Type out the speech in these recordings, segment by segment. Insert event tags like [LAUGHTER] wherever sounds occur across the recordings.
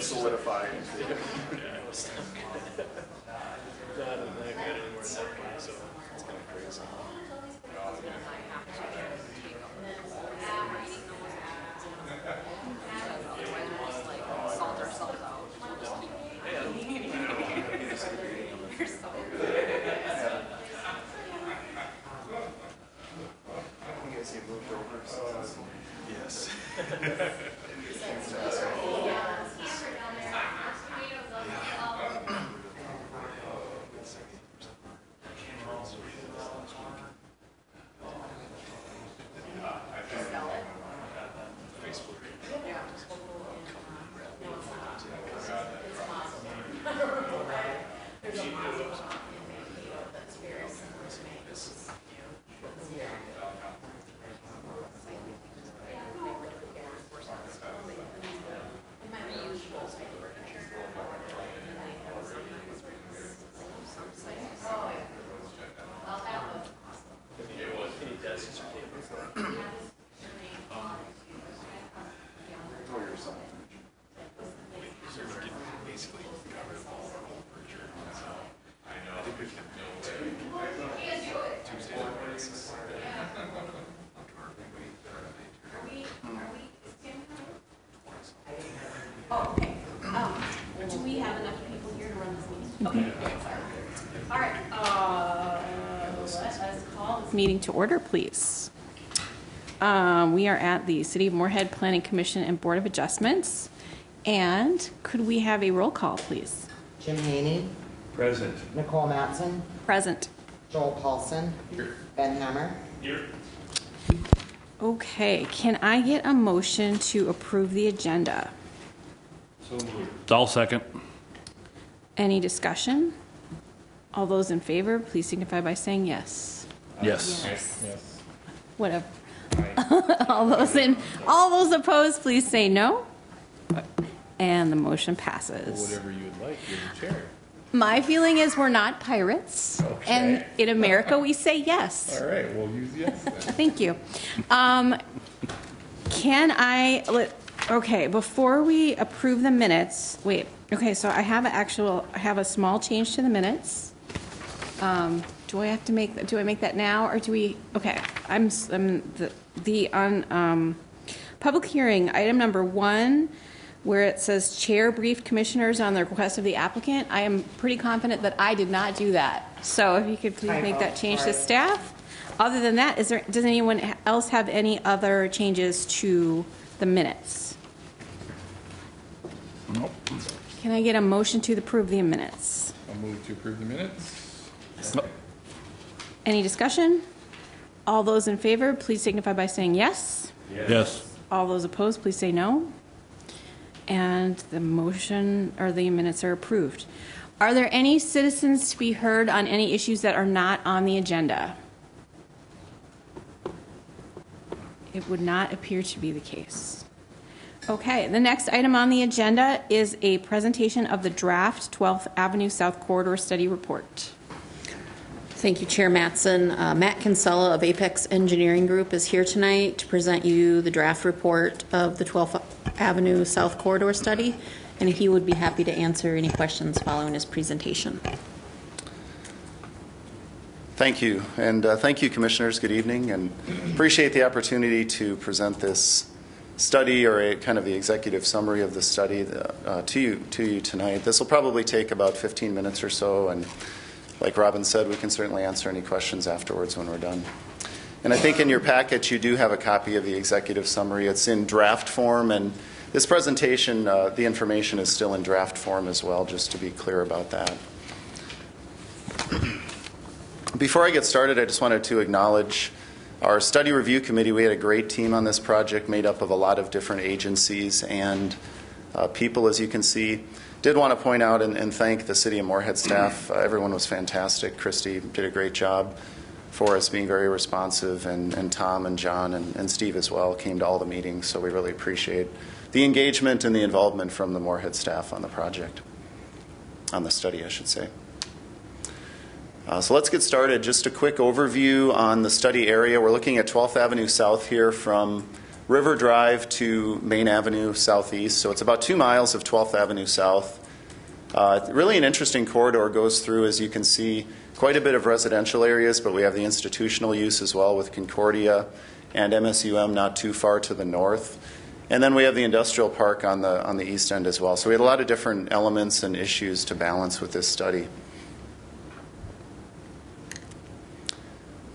So Steve. Solidifying. Yeah, it was not good. Not that good anymore at that point, so it's kind of crazy. You guys get moved over since Yes. Facebook. Any desks or tables? Oh, you're something. So we could basically cover all our whole furniture. So I think we can do Tuesday mornings. Oh, okay. Um, Do we have enough people here to run this meeting? Okay. All right, uh, let us call this meeting to order, please. Um, We are at the City of Moorhead Planning Commission and Board of Adjustments. And could we have a roll call, please? Jim Haney, Present. Nicole Matson, Present. Joel Paulson, Here. Ben Hammer. Here. Okay, can I get a motion to approve the agenda? So I'll second. Any discussion? All those in favor, please signify by saying yes. Yes. Yes. Whatever. [LAUGHS] All those in, all those opposed, please say no. And the motion passes. Whatever you would like, you're the chair. My feeling is we're not pirates. And Okay. in America, we say yes. All right, we'll use yes then. [LAUGHS] Thank you. Um, Can I, let- okay, before we approve the minutes, wait, okay, so I have an actual, I have a small change to the minutes. Um, Do I have to make, do I make that now, or do we, okay, I'm, s- I'm, the, the, on, um, public hearing, item number one, where it says Chair briefed commissioners on the request of the applicant, I am pretty confident that I did not do that. So if you could please make that change to staff. Other than that, is there, does anyone else have any other changes to the minutes? Nope. Can I get a motion to approve the minutes? I'll move to approve the minutes. Any discussion? All those in favor, please signify by saying yes. Yes. All those opposed, please say no. And the motion, or the minutes are approved. Are there any citizens to be heard on any issues that are not on the agenda? It would not appear to be the case. Okay, the next item on the agenda is a presentation of the draft 12th Avenue South Corridor Study Report. Thank you, Chair Matson. Uh, Matt Kinsella of Apex Engineering Group is here tonight to present you the draft report of the 12th Avenue South Corridor Study, and he would be happy to answer any questions following his presentation. Thank you, and uh, thank you, Commissioners. Good evening, and appreciate the opportunity to present this study or a kind of the executive summary of the study uh, to you to you tonight. This will probably take about 15 minutes or so, and like Robin said, we can certainly answer any questions afterwards when we're done. And I think in your packet you do have a copy of the executive summary. It's in draft form, and this presentation, uh, the information is still in draft form as well, just to be clear about that. [CLEARS THROAT] Before I get started, I just wanted to acknowledge our study review committee. We had a great team on this project made up of a lot of different agencies and uh, people, as you can see. Did want to point out and, and thank the City of Moorhead staff. Uh, everyone was fantastic. Christy did a great job for us, being very responsive, and, and Tom and John and, and Steve as well came to all the meetings, so we really appreciate the engagement and the involvement from the Moorhead staff on the project, on the study, I should say. Uh, so let's get started. Just a quick overview on the study area. We're looking at 12th Avenue South here from River Drive to Main Avenue Southeast. So it's about two miles of 12th Avenue South. Uh, really an interesting corridor goes through, as you can see, quite a bit of residential areas, but we have the institutional use as well with Concordia and MSUM not too far to the north. And then we have the industrial park on the, on the east end as well. So we had a lot of different elements and issues to balance with this study.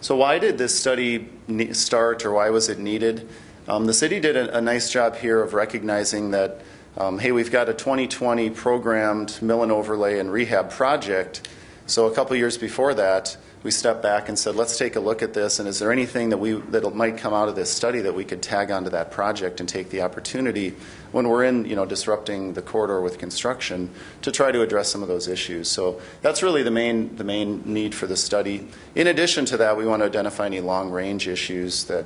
So why did this study start or why was it needed? Um, the city did a, a nice job here of recognizing that, um, hey, we've got a 2020 programmed mill and overlay and rehab project. So a couple years before that, we stepped back and said, let's take a look at this, and is there anything that we that might come out of this study that we could tag onto that project and take the opportunity when we're in, you know, disrupting the corridor with construction to try to address some of those issues. So that's really the main the main need for the study. In addition to that, we want to identify any long range issues that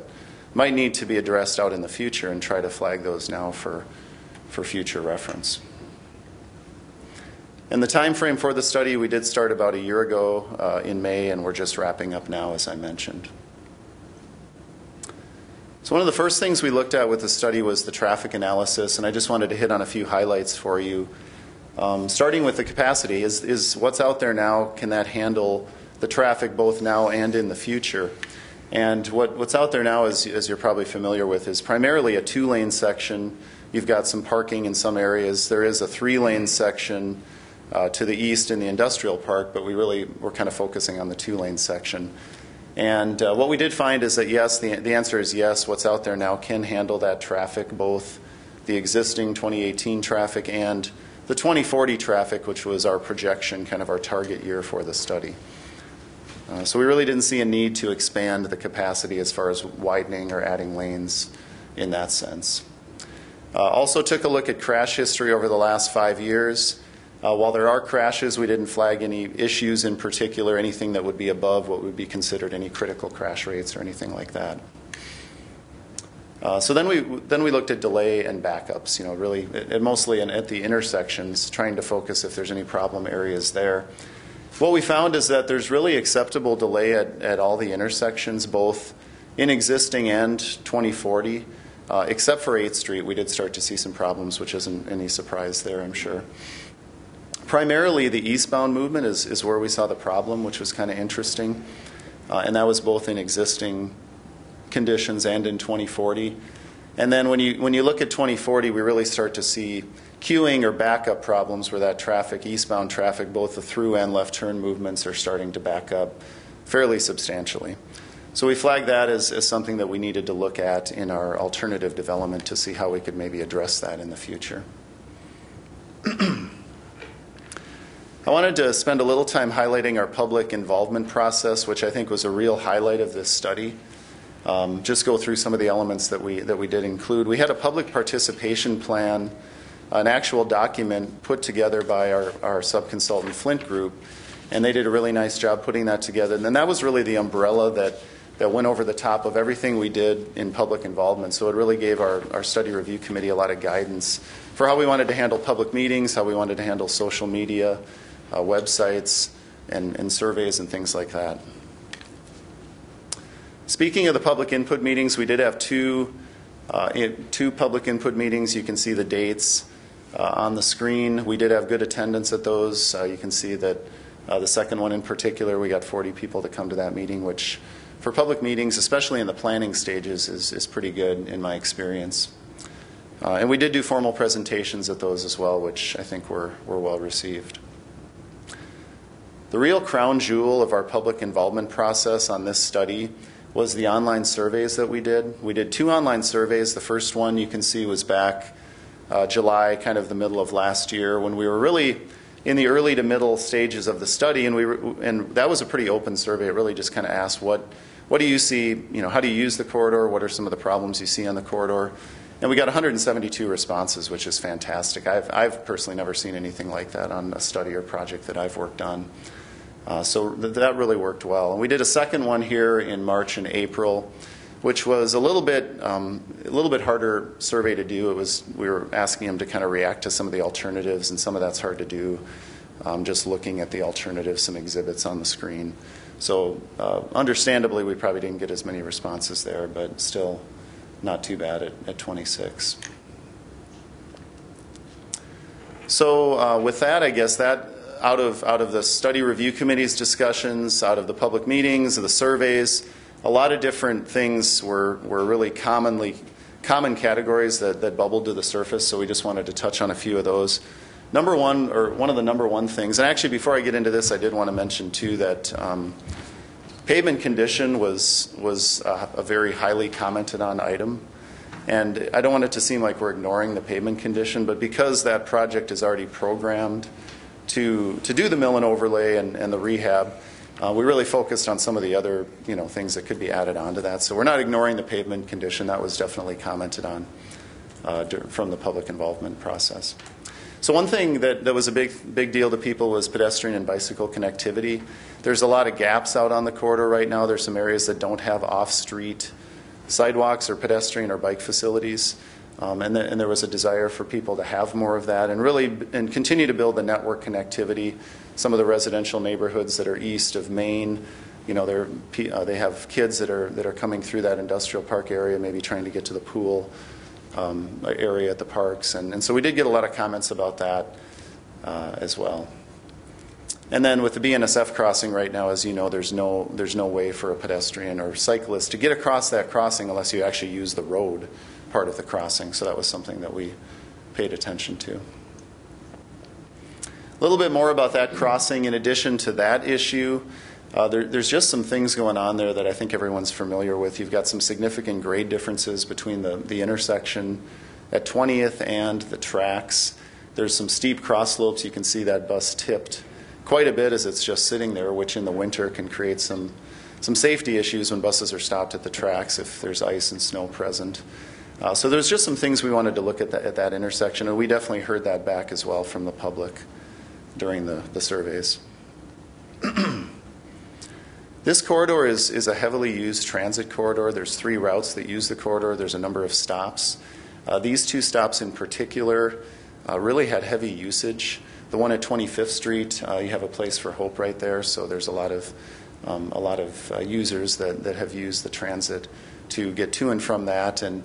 might need to be addressed out in the future and try to flag those now for for future reference. And the time frame for the study, we did start about a year ago uh, in May, and we're just wrapping up now, as I mentioned. So one of the first things we looked at with the study was the traffic analysis, and I just wanted to hit on a few highlights for you. Um, starting with the capacity, is, is what's out there now, can that handle the traffic both now and in the future? And what, what's out there now, is, as you're probably familiar with, is primarily a two-lane section. You've got some parking in some areas. There is a three-lane section uh, to the east in the industrial park, but we really were kind of focusing on the two-lane section. And uh, what we did find is that yes, the, the answer is yes. What's out there now can handle that traffic, both the existing 2018 traffic and the 2040 traffic, which was our projection, kind of our target year for the study. Uh, so we really didn't see a need to expand the capacity as far as widening or adding lanes in that sense. Uh, also took a look at crash history over the last five years. Uh, while there are crashes, we didn't flag any issues in particular, anything that would be above what would be considered any critical crash rates or anything like that. Uh, so then we then we looked at delay and backups. You know, really, and mostly in, at the intersections, trying to focus if there's any problem areas there. What we found is that there's really acceptable delay at, at all the intersections, both in existing and 2040. Uh, except for 8th Street, we did start to see some problems, which isn't any surprise there, I'm sure primarily the eastbound movement is, is where we saw the problem, which was kind of interesting. Uh, and that was both in existing conditions and in 2040. And then when you, when you look at 2040, we really start to see queuing or backup problems where that traffic, eastbound traffic, both the through and left turn movements are starting to back up fairly substantially. So we flagged that as, as something that we needed to look at in our alternative development to see how we could maybe address that in the future. [CLEARS THROAT] I wanted to spend a little time highlighting our public involvement process, which I think was a real highlight of this study. Um, just go through some of the elements that we that we did include. We had a public participation plan, an actual document put together by our, our subconsultant Flint Group, and they did a really nice job putting that together. And then that was really the umbrella that that went over the top of everything we did in public involvement. So it really gave our, our study review committee a lot of guidance for how we wanted to handle public meetings, how we wanted to handle social media, uh, websites, and, and surveys and things like that. Speaking of the public input meetings, we did have two, uh, two public input meetings. You can see the dates on the screen. We did have good attendance at those. Uh, you can see that uh, the second one in particular, we got 40 people to come to that meeting, which for public meetings, especially in the planning stages, is, is pretty good in my experience. Uh, and we did do formal presentations at those as well, which I think were, were well received. The real crown jewel of our public involvement process on this study was the online surveys that we did. We did two online surveys. The first one you can see was back uh, July, kind of the middle of last year, when we were really in the early to middle stages of the study, and we were, and that was a pretty open survey. It really just kind of asked what what do you see, you know, how do you use the corridor? What are some of the problems you see on the corridor? And we got 172 responses, which is fantastic. I've, I've personally never seen anything like that on a study or project that I've worked on. Uh, so th- that really worked well. And we did a second one here in March and April, which was a little bit um, a little bit harder survey to do. It was we were asking them to kind of react to some of the alternatives, and some of that's hard to do. Um, just looking at the alternatives, some exhibits on the screen. So, uh, understandably, we probably didn't get as many responses there, but still not too bad at, at 26. So uh, with that, I guess that out of out of the study review committee's discussions, out of the public meetings, the surveys, a lot of different things were were really commonly common categories that, that bubbled to the surface. So we just wanted to touch on a few of those. Number one, or one of the number one things, and actually before I get into this, I did want to mention too that. Um, Pavement condition was, was a, a very highly commented on item. And I don't want it to seem like we're ignoring the pavement condition, but because that project is already programmed to, to do the mill and overlay and, and the rehab, uh, we really focused on some of the other you know, things that could be added onto that. So we're not ignoring the pavement condition. That was definitely commented on uh, from the public involvement process. So one thing that, that was a big big deal to people was pedestrian and bicycle connectivity. There's a lot of gaps out on the corridor right now. There's some areas that don't have off-street sidewalks or pedestrian or bike facilities. Um, and, the, and there was a desire for people to have more of that and really and continue to build the network connectivity. Some of the residential neighborhoods that are east of Main, you know, they're, uh, they have kids that are, that are coming through that industrial park area, maybe trying to get to the pool um, area at the parks. And, and so we did get a lot of comments about that uh, as well. And then with the BNSF crossing right now, as you know, there's no, there's no way for a pedestrian or cyclist to get across that crossing unless you actually use the road part of the crossing. So that was something that we paid attention to. A little bit more about that crossing. In addition to that issue, uh, there, there's just some things going on there that I think everyone's familiar with. You've got some significant grade differences between the, the intersection at 20th and the tracks. There's some steep cross slopes. You can see that bus tipped quite a bit as it's just sitting there, which in the winter can create some, some safety issues when buses are stopped at the tracks if there's ice and snow present. Uh, so there's just some things we wanted to look at at that intersection, and we definitely heard that back as well from the public during the, the surveys. [CLEARS THROAT] This corridor is, is a heavily used transit corridor. There's three routes that use the corridor. There's a number of stops. Uh, these two stops in particular uh, really had heavy usage. The one at 25th Street, uh, you have a place for hope right there, so there's a lot of um, a lot of uh, users that, that have used the transit to get to and from that. And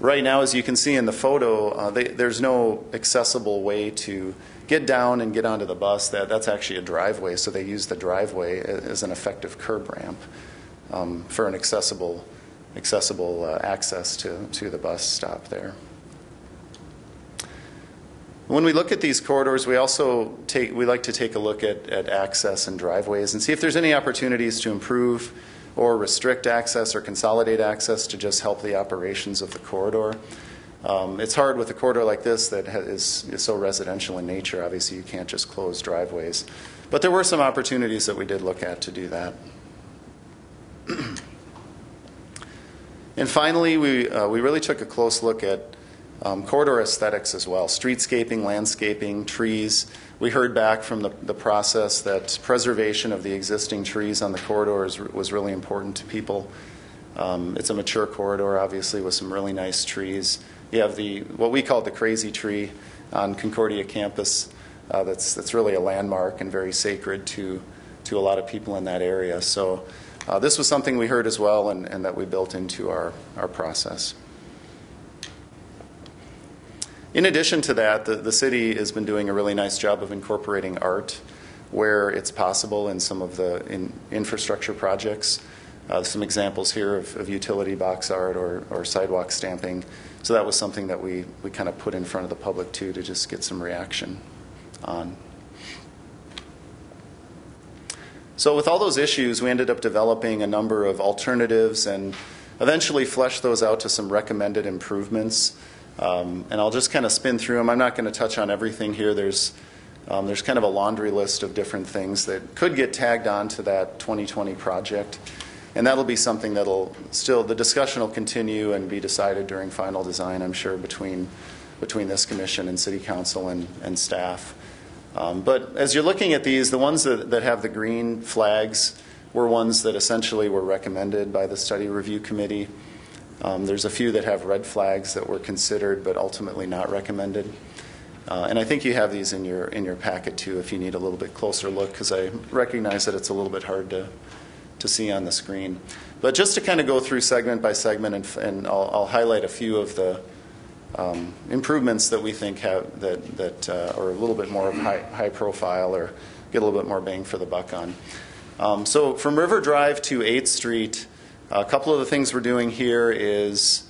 right now, as you can see in the photo, uh, they, there's no accessible way to get down and get onto the bus. That, that's actually a driveway, so they use the driveway as an effective curb ramp um, for an accessible, accessible uh, access to, to the bus stop there. When we look at these corridors, we also take, we like to take a look at, at access and driveways and see if there's any opportunities to improve or restrict access or consolidate access to just help the operations of the corridor. Um, it's hard with a corridor like this that ha- is, is so residential in nature. Obviously, you can't just close driveways. But there were some opportunities that we did look at to do that. and finally, we, uh, we really took a close look at um, corridor aesthetics as well streetscaping, landscaping, trees. We heard back from the, the process that preservation of the existing trees on the corridor is, was really important to people. Um, it's a mature corridor, obviously, with some really nice trees. You have the what we call the crazy tree on Concordia campus. Uh, that's that's really a landmark and very sacred to to a lot of people in that area. So uh, this was something we heard as well, and, and that we built into our our process. In addition to that, the, the city has been doing a really nice job of incorporating art where it's possible in some of the in infrastructure projects. Uh, some examples here of, of utility box art or, or sidewalk stamping. So that was something that we, we kind of put in front of the public too to just get some reaction on. So with all those issues, we ended up developing a number of alternatives and eventually fleshed those out to some recommended improvements. Um, and I'll just kind of spin through them. I'm not going to touch on everything here. There's um, there's kind of a laundry list of different things that could get tagged on to that 2020 project. And that'll be something that'll still, the discussion will continue and be decided during final design, I'm sure, between, between this commission and city council and, and staff. Um, but as you're looking at these, the ones that, that have the green flags were ones that essentially were recommended by the study review committee. Um, there's a few that have red flags that were considered but ultimately not recommended. Uh, and I think you have these in your in your packet too if you need a little bit closer look because I recognize that it's a little bit hard to to see on the screen. But just to kind of go through segment by segment, and, and I'll, I'll highlight a few of the um, improvements that we think have that that uh, are a little bit more high, high profile or get a little bit more bang for the buck on. Um, so from River Drive to 8th Street, a couple of the things we're doing here is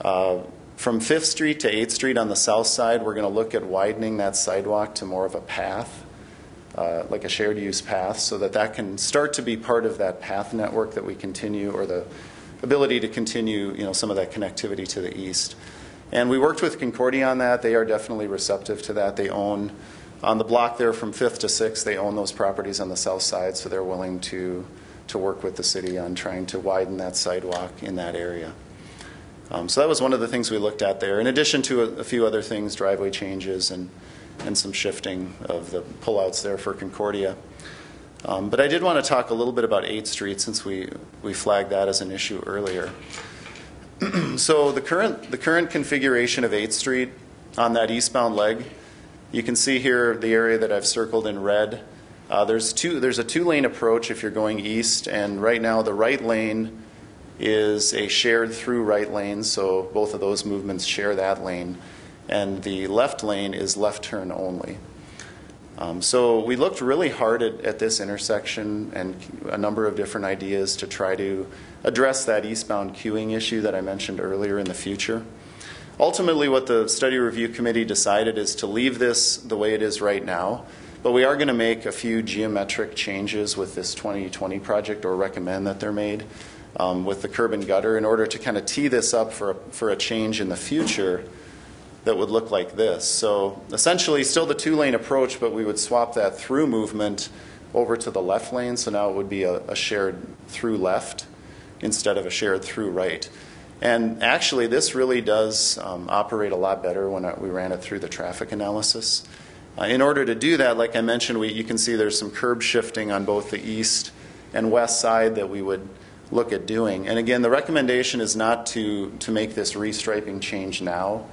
uh, from 5th Street to 8th Street on the south side, we're going to look at widening that sidewalk to more of a path, uh, like a shared use path, so that that can start to be part of that path network that we continue, or the ability to continue, you know, some of that connectivity to the east. And we worked with Concordia on that. They are definitely receptive to that. They own, on the block there from 5th to 6th, they own those properties on the south side, so they're willing to, to work with the city on trying to widen that sidewalk in that area. Um, so that was one of the things we looked at there, in addition to a, a few other things, driveway changes and, and some shifting of the pullouts there for Concordia. Um, but I did want to talk a little bit about 8th Street since we, we flagged that as an issue earlier. [CLEARS THROAT] so the current, the current configuration of 8th Street on that eastbound leg, you can see here the area that I've circled in red. Uh, there's, two, there's a two lane approach if you're going east, and right now the right lane is a shared through right lane, so both of those movements share that lane, and the left lane is left turn only. Um, so we looked really hard at, at this intersection and a number of different ideas to try to address that eastbound queuing issue that I mentioned earlier in the future. Ultimately, what the study review committee decided is to leave this the way it is right now, but we are going to make a few geometric changes with this 2020 project or recommend that they're made um, with the curb and gutter in order to kind of tee this up for a, for a change in the future that would look like this. So essentially, still the two lane approach, but we would swap that through movement over to the left lane. So now it would be a, a shared through left instead of a shared through right. And actually, this really does um, operate a lot better when we ran it through the traffic analysis. Uh, in order to do that, like I mentioned, we, you can see there's some curb shifting on both the east and west side that we would look at doing. And again, the recommendation is not to, to make this restriping change now,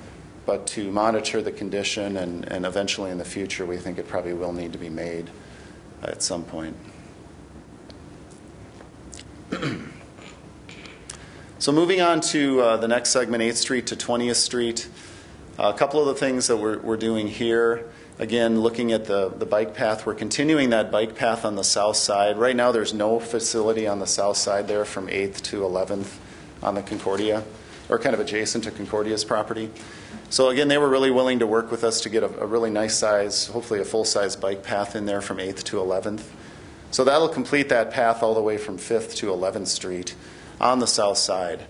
but to monitor the condition and, and eventually in the future, we think it probably will need to be made at some point. so moving on to uh, the next segment, 8th Street to 20th Street. a couple of the things that we're, we're doing here. Again, looking at the, the bike path, we're continuing that bike path on the south side. Right now, there's no facility on the south side there from 8th to 11th on the Concordia, or kind of adjacent to Concordia's property. So again, they were really willing to work with us to get a, a really nice size, hopefully a full size bike path in there from 8th to 11th. So that'll complete that path all the way from 5th to 11th Street on the south side.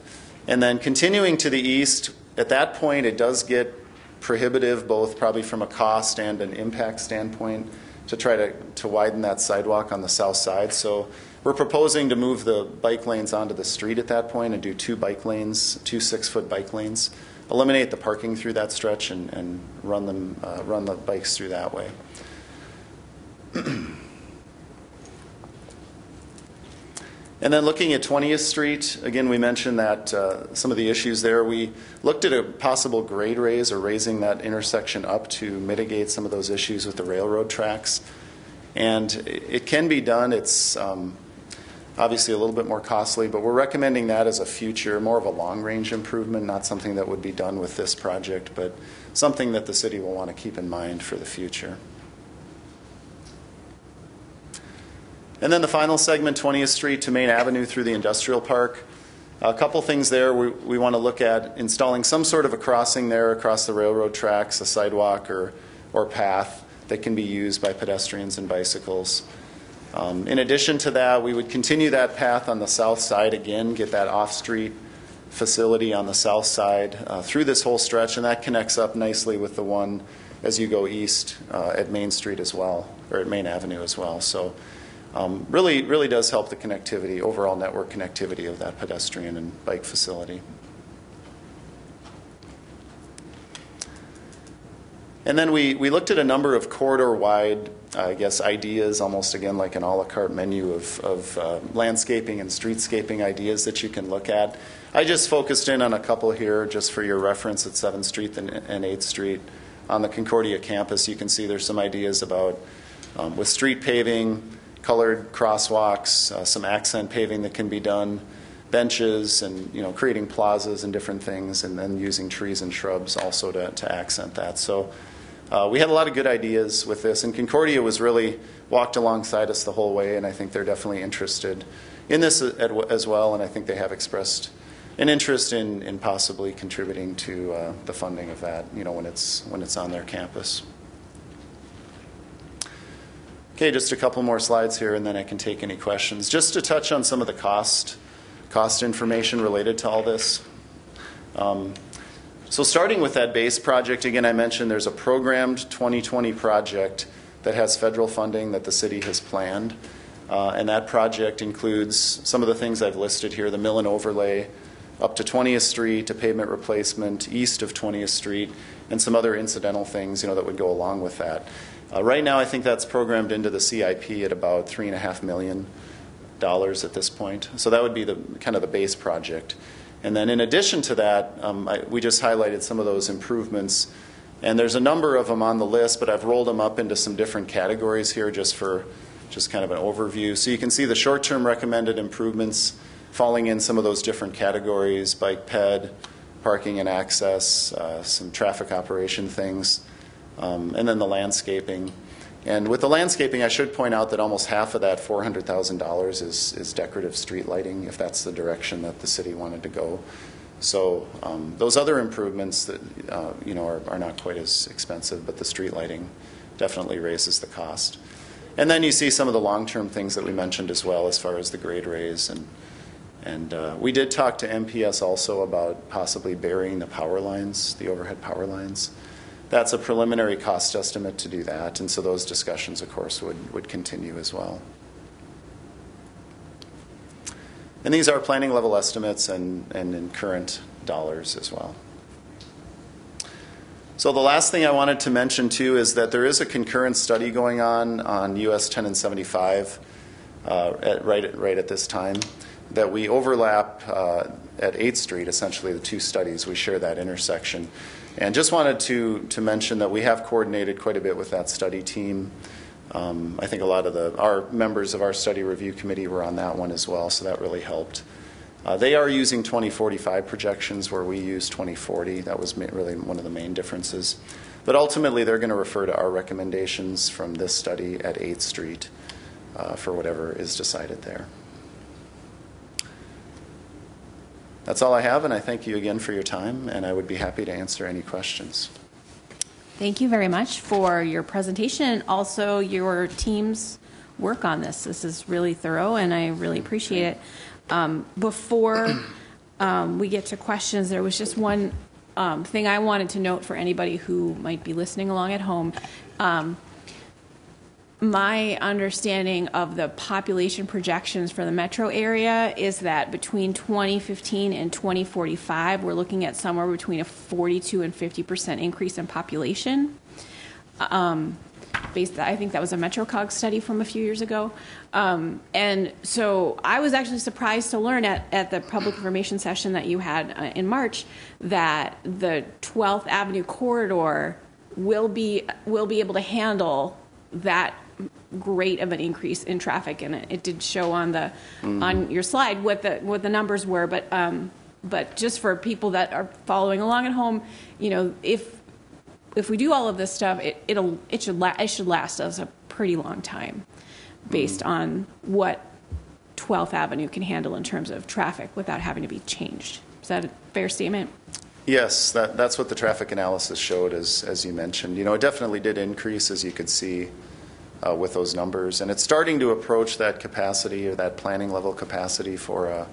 And then continuing to the east, at that point, it does get prohibitive, both probably from a cost and an impact standpoint, to try to, to widen that sidewalk on the south side. So we're proposing to move the bike lanes onto the street at that point and do two bike lanes, two six foot bike lanes, eliminate the parking through that stretch and, and run, them, uh, run the bikes through that way. [CLEARS THROAT] And then looking at 20th Street, again, we mentioned that uh, some of the issues there. We looked at a possible grade raise or raising that intersection up to mitigate some of those issues with the railroad tracks. And it can be done. It's um, obviously a little bit more costly, but we're recommending that as a future, more of a long range improvement, not something that would be done with this project, but something that the city will want to keep in mind for the future. And then the final segment, 20th Street to Main Avenue through the industrial park. A couple things there. We, we want to look at installing some sort of a crossing there across the railroad tracks, a sidewalk or, or path that can be used by pedestrians and bicycles. Um, in addition to that, we would continue that path on the south side again, get that off street facility on the south side uh, through this whole stretch, and that connects up nicely with the one as you go east uh, at Main Street as well, or at Main Avenue as well. So um, really, really does help the connectivity, overall network connectivity of that pedestrian and bike facility. And then we, we looked at a number of corridor-wide, uh, I guess, ideas, almost again like an a la carte menu of, of uh, landscaping and streetscaping ideas that you can look at. I just focused in on a couple here just for your reference at 7th Street and, and 8th Street. On the Concordia campus, you can see there's some ideas about um, with street paving, colored crosswalks, uh, some accent paving that can be done, benches, and you know creating plazas and different things, and then using trees and shrubs also to, to accent that. So uh, we had a lot of good ideas with this, and Concordia was really walked alongside us the whole way, and I think they're definitely interested in this as well, and I think they have expressed an interest in, in possibly contributing to uh, the funding of that, you know, when it's when it's on their campus. Okay, just a couple more slides here, and then I can take any questions. Just to touch on some of the cost cost information related to all this. Um, so starting with that base project, again, I mentioned there's a programmed 2020 project that has federal funding that the city has planned. Uh, and that project includes some of the things I've listed here, the mill and overlay up to 20th Street, a pavement replacement east of 20th Street, and some other incidental things, you know, that would go along with that. Uh, right now, I think that's programmed into the CIP at about three and a half million dollars at this point. So that would be the kind of the base project. And then in addition to that, um, I, we just highlighted some of those improvements. And there's a number of them on the list, but I've rolled them up into some different categories here just for just kind of an overview. So you can see the short-term recommended improvements falling in some of those different categories, bike ped, parking and access, uh, some traffic operation things, um, and then the landscaping. And with the landscaping, I should point out that almost half of that $400,000 is, is decorative street lighting, if that's the direction that the city wanted to go. So um, those other improvements that uh, you know are, are not quite as expensive, but the street lighting definitely raises the cost. And then you see some of the long-term things that we mentioned as well, as far as the grade raise and and uh, we did talk to MPS also about possibly burying the power lines, the overhead power lines. That's a preliminary cost estimate to do that, and so those discussions, of course, would, would continue as well. And these are planning level estimates and, and in current dollars as well. So the last thing I wanted to mention too is that there is a concurrent study going on on US 10 and 75 uh, at, right, at, right at this time that we overlap uh, at 8th Street, essentially the two studies, we share that intersection. And just wanted to, to mention that we have coordinated quite a bit with that study team. Um, I think a lot of the, our members of our study review committee were on that one as well, so that really helped. Uh, they are using 2045 projections where we use 2040. That was really one of the main differences. But ultimately, they're going to refer to our recommendations from this study at 8th Street uh, for whatever is decided there. That's all I have, and I thank you again for your time, and I would be happy to answer any questions. Thank you very much for your presentation and also your team's work on this. This is really thorough, and I really appreciate it. Um, Before um, we get to questions, there was just one um, thing I wanted to note for anybody who might be listening along at home. My understanding of the population projections for the metro area is that between 2015 and 2045, we're looking at somewhere between a 42 and 50 percent increase in population. Um, based, I think that was a MetroCog study from a few years ago. Um, and so I was actually surprised to learn at, at the public information session that you had uh, in March that the 12th Avenue corridor will be will be able to handle that great of an increase in traffic, and it, it did show on the on your slide what the what the numbers were. But um, but just for people that are following along at home, you know, if if we do all of this stuff, it, it'll it should la- it should last us a pretty long time, based on what 12th Avenue can handle in terms of traffic without having to be changed. Is that a fair statement? Yes, that, that's what the traffic analysis showed, as, as you mentioned. You know, it definitely did increase, as you could see uh, with those numbers, and it's starting to approach that capacity or that planning level capacity for a,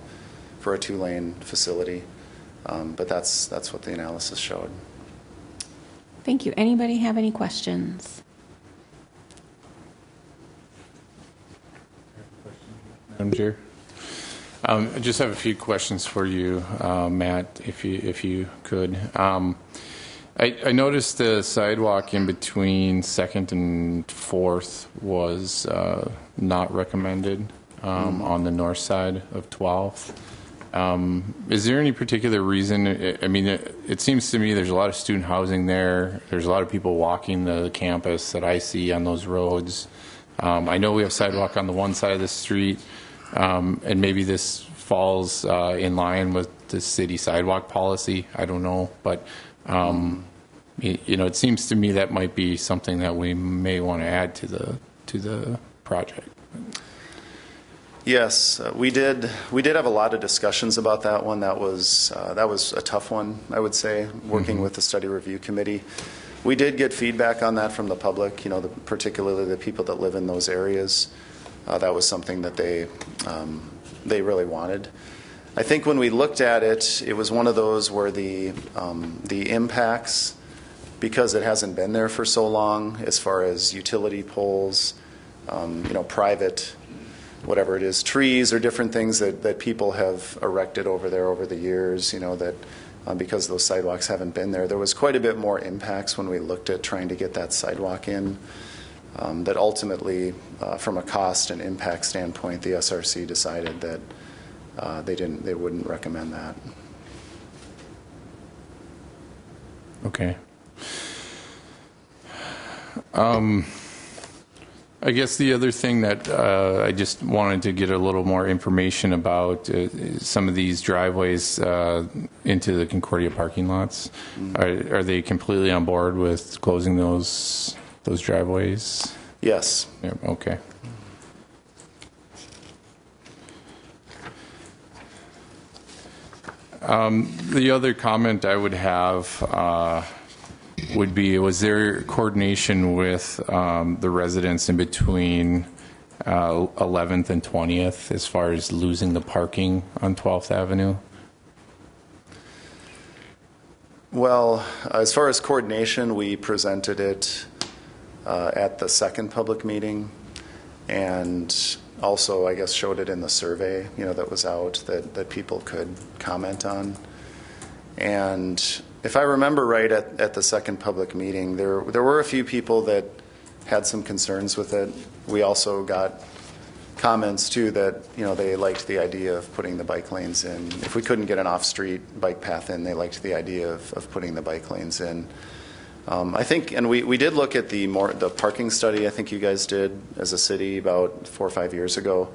for a two-lane facility. Um, but that's, that's what the analysis showed. Thank you. Anybody have any questions? Madam Chair. Um, I just have a few questions for you, uh, Matt, if you, if you could. Um, I, I noticed the sidewalk in between Second and Fourth was uh, not recommended um, on the north side of 12th. Um, Is there any particular reason? I- I mean, it it seems to me there's a lot of student housing there. There's a lot of people walking the campus that I see on those roads. Um, I know we have sidewalk on the one side of the street, um, and maybe this falls uh, in line with the city sidewalk policy. I don't know, but um, y- you know, it seems to me that might be something that we may want to add to the to the project. Yes, uh, we did. We did have a lot of discussions about that one. That was uh, that was a tough one, I would say, working with the study review committee. We did get feedback on that from the public. You know, the, particularly the people that live in those areas. Uh, that was something that they um, they really wanted. I think when we looked at it, it was one of those where the um, the impacts, because it hasn't been there for so long, as far as utility poles, um, you know, private whatever it is, trees or different things that, that people have erected over there over the years, you know, that um, because those sidewalks haven't been there, there was quite a bit more impacts when we looked at trying to get that sidewalk in. Um, that ultimately, uh, from a cost and impact standpoint, the SRC decided that uh, they didn't, they wouldn't recommend that. Okay. Um, I guess the other thing that uh, I just wanted to get a little more information about uh, some of these driveways uh, into the Concordia parking lots. Are, are they completely on board with closing those those driveways? Yes, Yeah, okay. Um, The other comment I would have uh, would be, was there coordination with um, the residents in between uh, 11th and 20th as far as losing the parking on 12th Avenue? Well, as far as coordination, we presented it uh, at the second public meeting, and also, I guess, showed it in the survey, you know, that was out that, that people could comment on. And if I remember right, at, at the second public meeting, there there were a few people that had some concerns with it. We also got comments too that you know they liked the idea of putting the bike lanes in. If we couldn't get an off-street bike path in, they liked the idea of, of putting the bike lanes in. Um, I think, and we, we did look at the more the parking study. I think you guys did as a city about four or five years ago.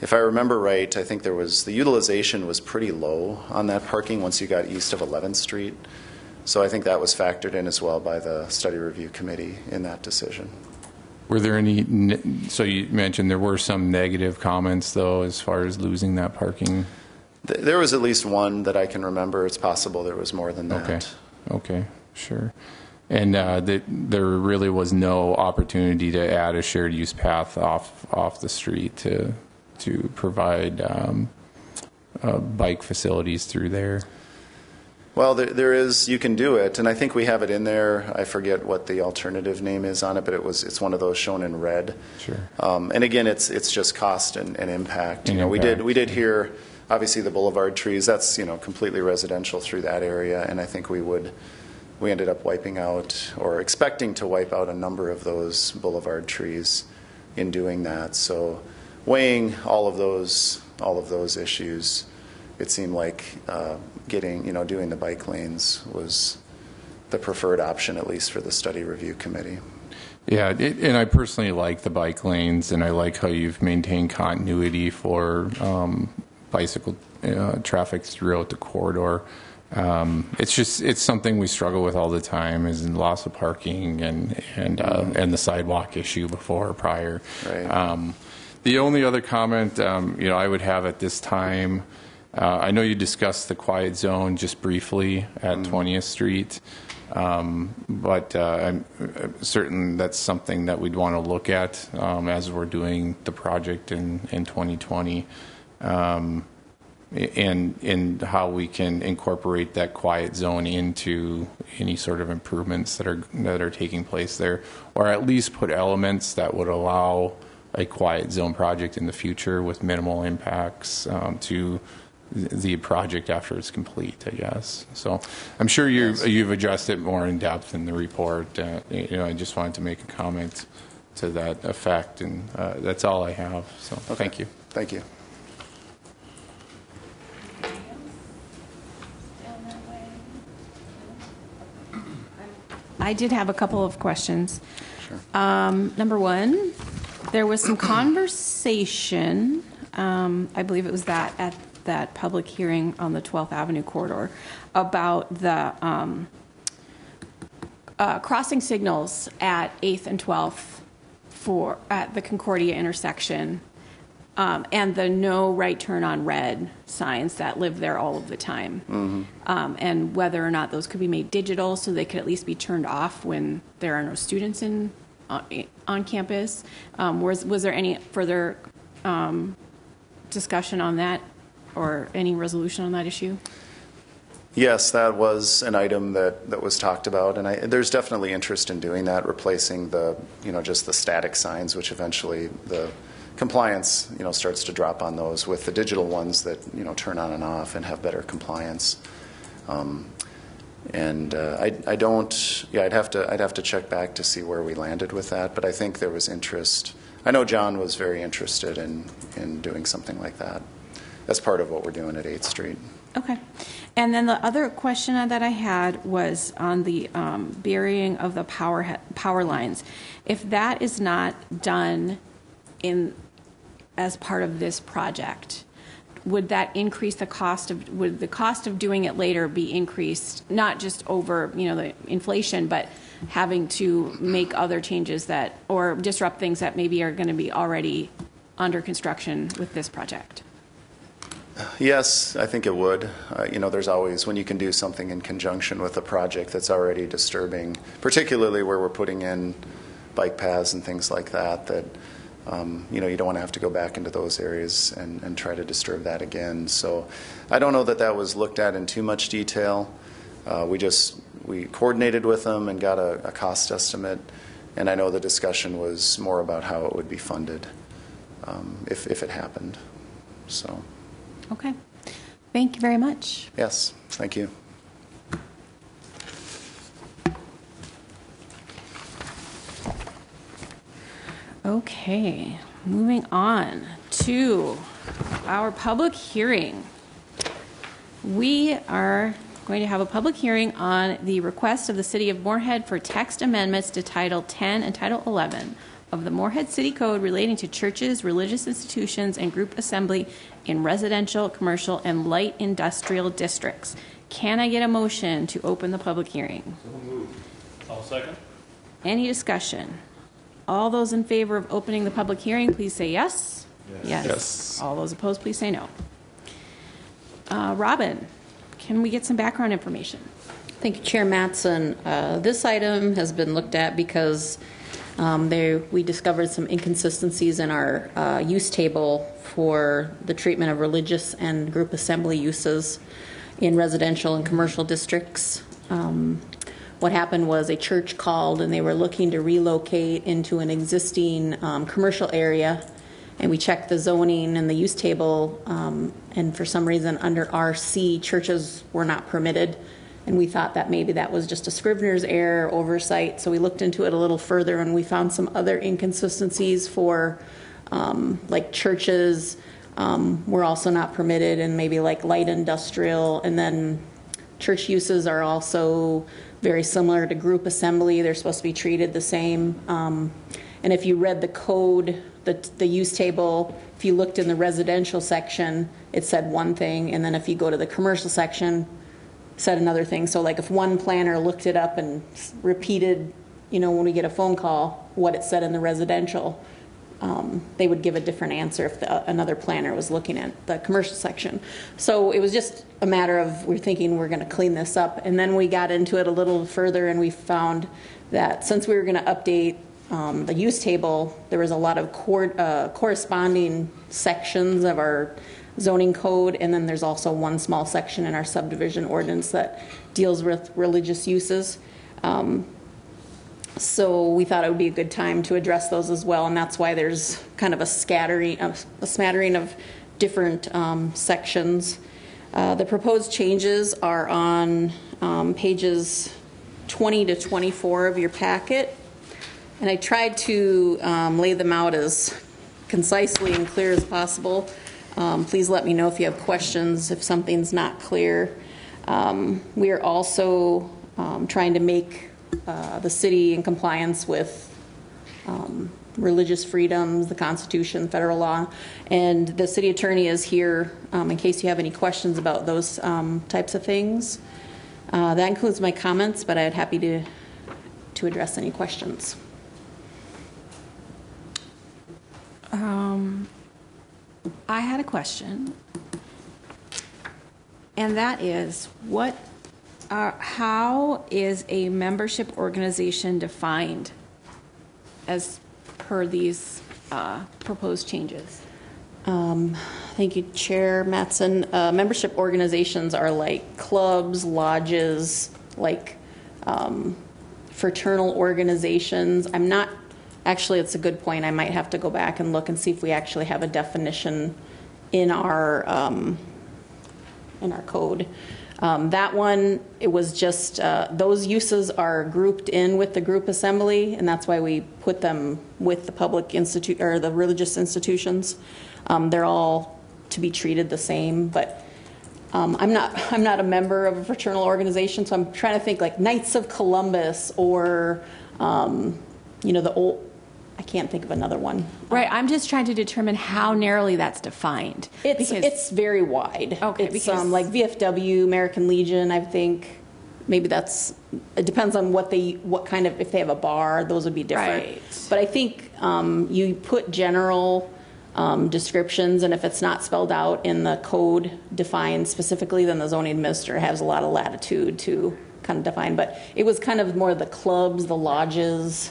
If I remember right, I think there was the utilization was pretty low on that parking once you got east of 11th Street. So I think that was factored in as well by the study review committee in that decision. Were there any, so you mentioned there were some negative comments, though, as far as losing that parking? There was at least one that I can remember. It's possible there was more than that. Okay, okay, sure. And uh, that there really was no opportunity to add a shared use path off off the street to to provide um, uh, bike facilities through there. Well, there, there is, you can do it, and I think we have it in there. I forget what the alternative name is on it, but it was, it's one of those shown in red. Sure. Um, and again, it's, it's just cost and, and impact. You And know, we did, we did hear, obviously, the boulevard trees, that's, you know, completely residential through that area, and I think we would, we ended up wiping out, or expecting to wipe out a number of those boulevard trees in doing that. So weighing all of those, all of those issues, it seemed like uh, getting, you know, doing the bike lanes was the preferred option, at least for the study review committee. Yeah, it, and I personally like the bike lanes, and I like how you've maintained continuity for um, bicycle uh, traffic throughout the corridor. Um, it's just it's something we struggle with all the time, is loss of parking and and uh, and the sidewalk issue before or prior. Right. Um, the only other comment, um, you know, I would have at this time, uh, I know you discussed the quiet zone just briefly at 20th Street, um, but uh, I'm uh, certain that's something that we'd want to look at um, as we're doing the project in, in 2020. Um, and and how we can incorporate that quiet zone into any sort of improvements that are that are taking place there, or at least put elements that would allow a quiet zone project in the future with minimal impacts um, to the project after it's complete. I guess so. I'm sure you you've addressed it more in depth in the report. Uh, you know, I just wanted to make a comment to that effect, and uh, that's all I have. So thank you. Thank you. I did have a couple of questions. Um, Number one, there was some conversation, um, I believe it was that, at that public hearing on the 12th Avenue corridor, about the um, uh, crossing signals at 8th and 12th for, at the Concordia intersection, um, and the no right turn on red signs that live there all of the time. Um, and whether or not those could be made digital so they could at least be turned off when there are no students in, on, on campus. Um, was, was there any further um, discussion on that or any resolution on that issue? Yes, that was an item that, that was talked about, and I, there's definitely interest in doing that, replacing the, you know, just the static signs, which eventually the compliance, you know, starts to drop on those with the digital ones that, you know, turn on and off and have better compliance. Um, and uh, I, I don't, yeah, I'd have to, I'd have to check back to see where we landed with that, but I think there was interest. I know John was very interested in, in doing something like that. That's part of what we're doing at 8th Street. Okay. And then the other question that I had was on the um, burying of the power, power lines. If that is not done in, as part of this project, would that increase the cost of, would the cost of doing it later be increased, not just over, you know, the inflation, but having to make other changes that, or disrupt things that maybe are going to be already under construction with this project? Yes, I think it would. Uh, you know, there's always, when you can do something in conjunction with a project that's already disturbing, particularly where we're putting in bike paths and things like that, that, um, you know, you don't want to have to go back into those areas and, and try to disturb that again. So I don't know that that was looked at in too much detail. Uh, we just, we coordinated with them and got a, a cost estimate, and I know the discussion was more about how it would be funded um, if, if it happened. So. Okay. Thank you very much. Yes, thank you. Okay, moving on to our public hearing. We are going to have a public hearing on the request of the City of Moorhead for text amendments to Title 10 and Title 11 of the Moorhead City Code relating to churches, religious institutions, and group assembly in residential, commercial, and light industrial districts. Can I get a motion to open the public hearing? I'll second. Any discussion? All those in favor of opening the public hearing, please say yes. Yes. Yes. All those opposed, please say no. Uh, Robin, can we get some background information? Thank you, Chair Matson. Uh, This item has been looked at because um, there, we discovered some inconsistencies in our uh, use table for the treatment of religious and group assembly uses in residential and commercial districts. Um, What happened was a church called and they were looking to relocate into an existing um, commercial area. And we checked the zoning and the use table, um, and for some reason, under RC, churches were not permitted. And we thought that maybe that was just a Scrivener's error oversight. So we looked into it a little further and we found some other inconsistencies for um, like churches um, were also not permitted and maybe like light industrial. And then church uses are also very similar to group assembly. They're supposed to be treated the same. Um, and if you read the code, the, the use table, if you looked in the residential section, it said one thing. And then if you go to the commercial section, said another thing. So like if one planner looked it up and repeated, you know, when we get a phone call, what it said in the residential, um, they would give a different answer if the, another planner was looking at the commercial section. So it was just a matter of we're thinking we're going to clean this up, and then we got into it a little further, and we found that since we were going to update um, the use table, there was a lot of uh, corresponding sections of our zoning code, and then there's also one small section in our subdivision ordinance that deals with religious uses. Um, so we thought it would be a good time to address those as well, and that's why there's kind of a scattering, a a smattering of different um, sections. Uh, The proposed changes are on um, pages 20 to 24 of your packet, and I tried to um, lay them out as concisely and clear as possible. Um, Please let me know if you have questions, if something's not clear. Um, We are also um, trying to make uh, the city in compliance with um, religious freedoms, the Constitution, federal law. And the city attorney is here um, in case you have any questions about those um, types of things. Uh, That includes my comments, but I'd happy to, to address any questions. Um, I had a question. And that is, what, uh, how is a membership organization defined as per these uh, proposed changes? Um, Thank you, Chair Matson. Uh, Membership organizations are like clubs, lodges, like um, fraternal organizations. I'm not, actually, it's a good point. I might have to go back and look and see if we actually have a definition in our, um, in our code. Um, That one, it was just, uh, those uses are grouped in with the group assembly, and that's why we put them with the public institute, or the religious institutions. Um, They're all to be treated the same, but um, I'm not, [LAUGHS] I'm not a member of a fraternal organization, so I'm trying to think like Knights of Columbus or, um, you know, the old, I can't think of another one. Right, I'm just trying to determine how narrowly that's defined. It's because- it's very wide. Okay, it's because- um, like VFW, American Legion. I think maybe that's it depends on what they what kind of if they have a bar, those would be different. Right. But I think um, you put general um, descriptions, and if it's not spelled out in the code defined specifically, then the zoning administrator has a lot of latitude to kind of define. But it was kind of more the clubs, the lodges.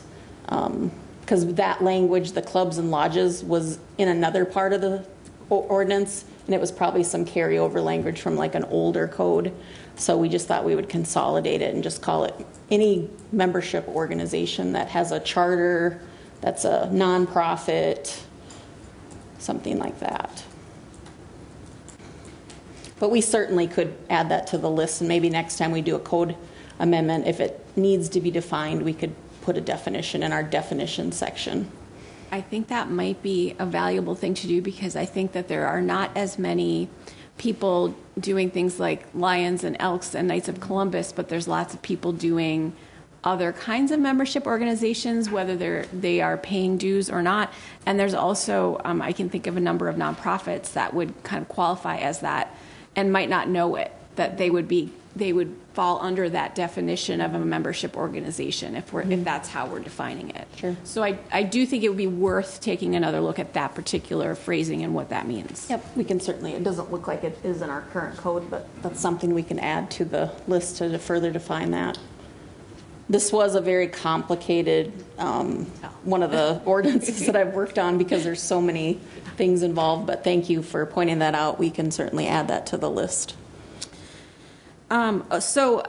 Because that language, the clubs and lodges, was in another part of the ordinance, and it was probably some carryover language from like an older code. So we just thought we would consolidate it and just call it any membership organization that has a charter, that's a nonprofit, something like that. But we certainly could add that to the list, and maybe next time we do a code amendment, if it needs to be defined, we could put a definition in our definition section. I think that might be a valuable thing to do because I think that there are not as many people doing things like Lions and Elks and Knights of Columbus, but there's lots of people doing other kinds of membership organizations, whether they're they are paying dues or not. And there's also um, I can think of a number of nonprofits that would kind of qualify as that and might not know it that they would be they would fall under that definition of a membership organization if we're if that's how we're defining it. Sure. So I, I do think it would be worth taking another look at that particular phrasing and what that means. Yep, we can certainly, it doesn't look like it is in our current code, but that's something we can add to the list to further define that. This was a very complicated, um, one of the [LAUGHS] ordinances that I've worked on because there's so many things involved, but thank you for pointing that out. We can certainly add that to the list. Um, so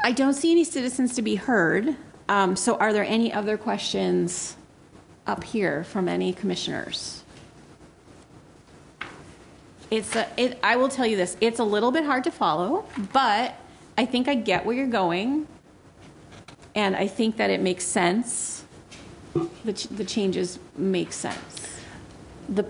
I don't see any citizens to be heard. Um, so are there any other questions up here from any commissioners? It's a, it, I will tell you this, it's a little bit hard to follow, but I think I get where you're going. And I think that it makes sense. The, ch- the changes make sense. the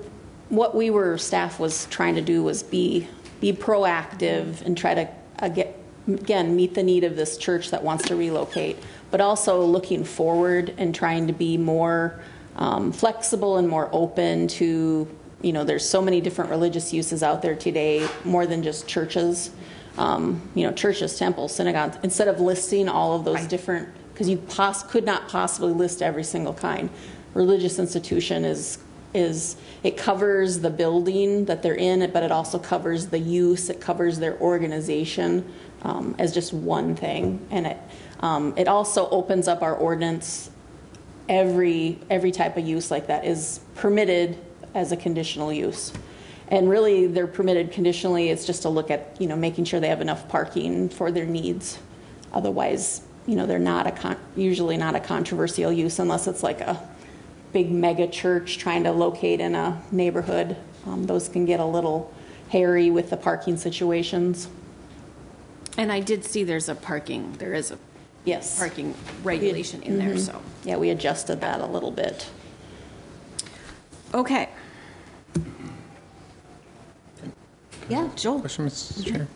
what we were staff was trying to do was be be proactive and try to uh, again meet the need of this church that wants to relocate, but also looking forward and trying to be more um, flexible and more open to you know there's so many different religious uses out there today more than just churches. Um, you know, churches, temples, synagogues. Instead of listing all of those different, because you pos- could not possibly list every single kind. Religious institution is is it covers the building that they're in, but it also covers the use. It covers their organization um, as just one thing, and it um, it also opens up our ordinance. Every every type of use like that is permitted as a conditional use, and really they're permitted conditionally. It's just to look at you know making sure they have enough parking for their needs. Otherwise, you know they're not a con- usually not a controversial use unless it's like a big mega church trying to locate in a neighborhood. Um, those can get a little hairy with the parking situations. And I did see there's a parking, there is a Yes. parking regulation in there, so. Yeah, we adjusted that a little bit. Okay. Yeah, Joel. Question, Mr. Chair?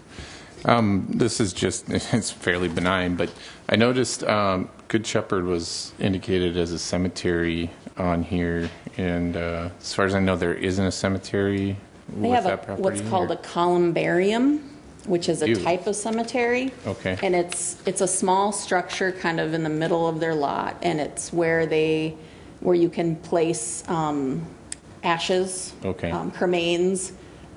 Um, This is just, [LAUGHS] it's fairly benign, but I noticed um, Good Shepherd was indicated as a cemetery on here, and uh, as far as I know, there isn't a cemetery They with have a, property. what's called a columbarium, which is a Ew. type of cemetery. Okay. And it's, it's a small structure kind of in the middle of their lot, and it's where they, where you can place um, ashes. Okay. um, Cremains,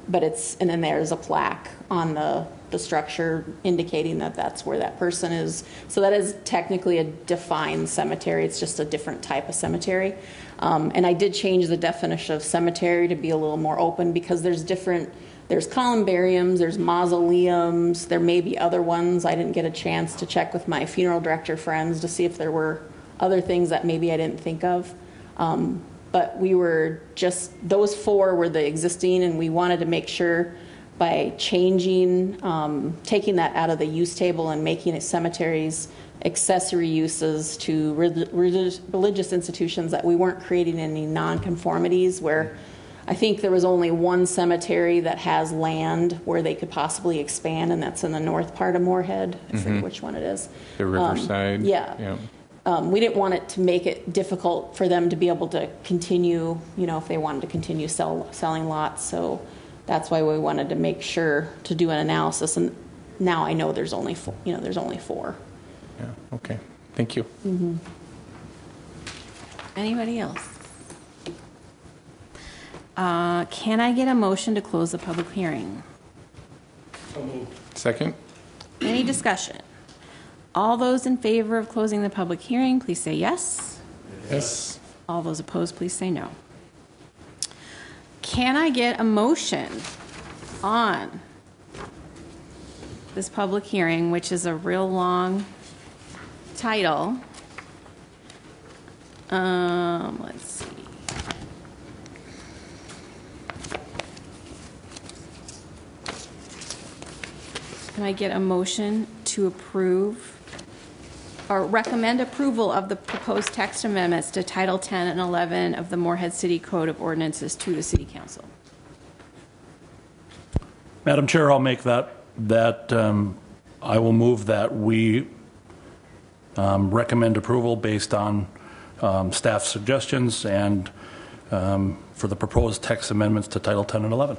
but it's, and then there's a plaque on the, the structure indicating that that's where that person is. So that is technically a defined cemetery, it's just a different type of cemetery. Um, And I did change the definition of cemetery to be a little more open because there's different, there's columbariums, there's mausoleums, there may be other ones. I didn't get a chance to check with my funeral director friends to see if there were other things that maybe I didn't think of. Um, But we were just, those four were the existing, and we wanted to make sure by changing, um, taking that out of the use table and making it cemeteries accessory uses to relig- religious institutions, that we weren't creating any nonconformities where I think there was only one cemetery that has land where they could possibly expand, and that's in the north part of Moorhead. I forget which one it is. The Um, Riverside? Yeah Yeah. um, we didn't want it to make it difficult for them to be able to continue, you know, if they wanted to continue sell, selling lots. So that's why we wanted to make sure to do an analysis. And now I know there's only, four, you know, there's only four. Yeah, okay. Thank you. Anybody else? Uh, Can I get a motion to close the public hearing? Second? Any discussion? All those in favor of closing the public hearing, please say yes. Yes. All those opposed, please say no. Can I get a motion on this public hearing, which is a real long title? Um, let's see. Can I get a motion to approve or recommend approval of the proposed text amendments to Title 10 and 11 of the Moorhead City Code of Ordinances to the City Council? Madam Chair, I'll make that, that, um, I will move that we um, recommend approval based on um, staff suggestions and um, for the proposed text amendments to Title 10 and 11.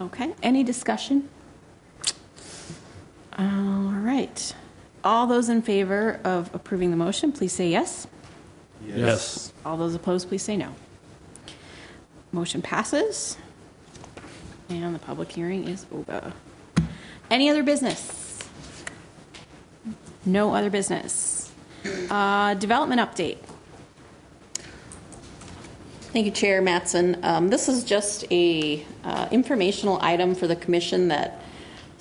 Okay, any discussion? All right. All those in favor of approving the motion, please say yes. Yes. All those opposed, please say no. Motion passes. And the public hearing is over. Any other business? No other business. Uh, Development update. Thank you, Chair Matson. Um, This is just a uh, informational item for the commission that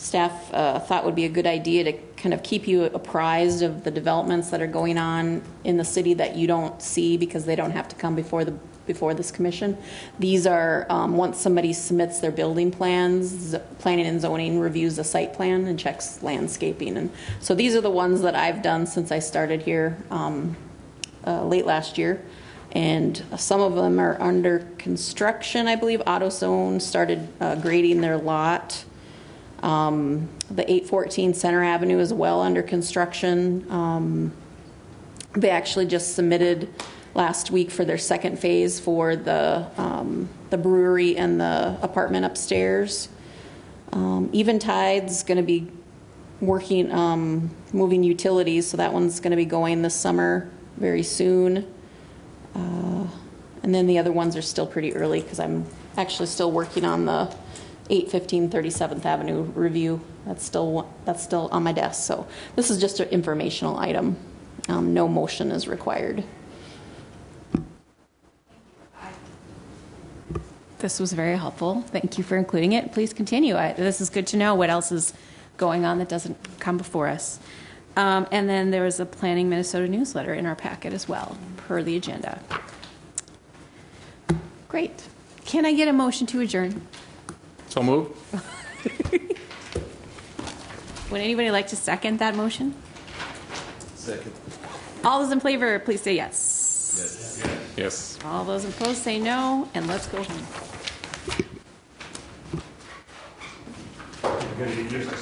staff uh, thought would be a good idea to kind of keep you apprised of the developments that are going on in the city that you don't see because they don't have to come before the, before this commission. These are, um, once somebody submits their building plans, planning and zoning reviews the site plan and checks landscaping. And so these are the ones that I've done since I started here um, uh, late last year. And some of them are under construction, I believe. AutoZone started uh, grading their lot. Um, The 814 Center Avenue is well under construction. Um, They actually just submitted last week for their second phase for the, um, the brewery and the apartment upstairs. Um, Eventide's going to be working, um, moving utilities, so that one's going to be going this summer very soon. Uh, And then the other ones are still pretty early because I'm actually still working on the 815 37th Avenue review. That's still, that's still on my desk. So this is just an informational item. Um, No motion is required. This was very helpful. Thank you for including it. Please continue. I- This is good to know what else is going on that doesn't come before us. Um, And then there was a Planning Minnesota newsletter in our packet as well, per the agenda. Great. Can I get a motion to adjourn? So moved. [LAUGHS] Would anybody like to second that motion? Second. All those in favor, please say yes. Yes. Yes. All those opposed say no, and let's go home. You're gonna be used to